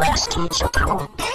Prestige account.